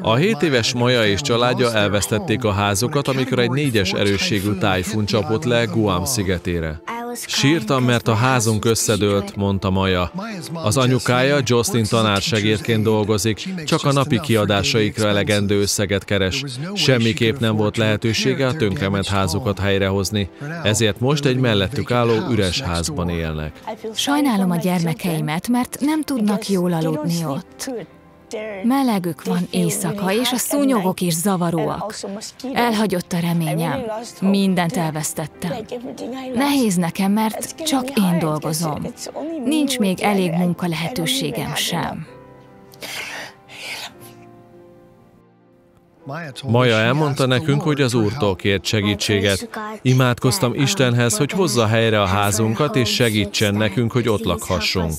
A 7 éves Maja és családja elvesztették a házukat, amikor egy négyes erősségű tájfun csapott le Guam szigetére. Sírtam, mert a házunk összedőlt, mondta Maja. Az anyukája Jocelyn tanársegédként dolgozik, csak a napi kiadásaikra elegendő összeget keres. Semmiképp nem volt lehetősége a tönkrement házukat helyrehozni, ezért most egy mellettük álló üres házban élnek. Sajnálom a gyermekeimet, mert nem tudnak jól aludni ott. Melegük van éjszaka, és a szúnyogok is zavaróak. Elhagyott a reményem. Mindent elvesztettem. Nehéz nekem, mert csak én dolgozom. Nincs még elég munka lehetőségem sem. Maja elmondta nekünk, hogy az Úrtól kért segítséget. Imádkoztam Istenhez, hogy hozza helyre a házunkat, és segítsen nekünk, hogy ott lakhassunk.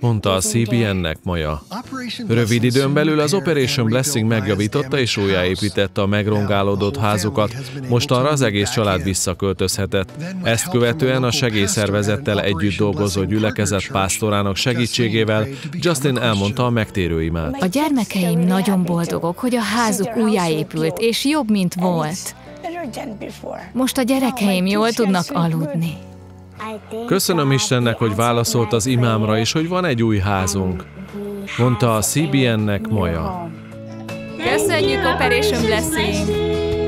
Mondta a CBN-nek Maja. Rövid időn belül az Operation Blessing megjavította és újjáépítette a megrongálódott házukat, mostanra az egész család visszaköltözhetett. Ezt követően a segélyszervezettel együtt dolgozó gyülekezet pásztorának segítségével Justin elmondta a megtérő imát. A gyermekeim nagyon boldogok, hogy a házuk újjáépült, és jobb, mint volt. Most a gyerekeim jól tudnak aludni. Köszönöm Istennek, hogy válaszolt az imámra, és hogy van egy új házunk, mondta a CBN-nek Maja. Köszönjük, Operation Blessing!